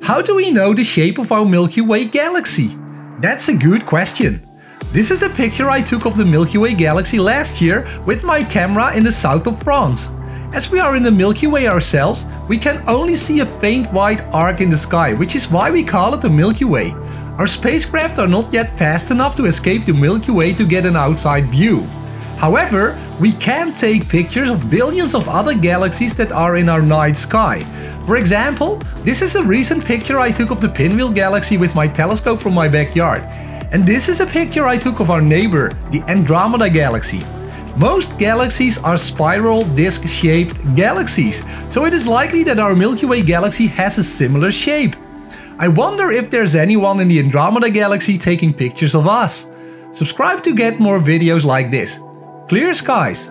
How do we know the shape of our Milky Way galaxy? That's a good question. This is a picture I took of the Milky Way galaxy last year with my camera in the south of France. As we are in the Milky Way ourselves, we can only see a faint white arc in the sky, which is why we call it the Milky Way. Our spacecraft are not yet fast enough to escape the Milky Way to get an outside view. However, we can take pictures of billions of other galaxies that are in our night sky. For example, this is a recent picture I took of the Pinwheel Galaxy with my telescope from my backyard. And this is a picture I took of our neighbor, the Andromeda Galaxy. Most galaxies are spiral disc-shaped galaxies, so it is likely that our Milky Way galaxy has a similar shape. I wonder if there's anyone in the Andromeda Galaxy taking pictures of us. Subscribe to get more videos like this. Clear skies!